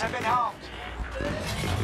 have been harmed.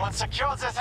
Let's secure this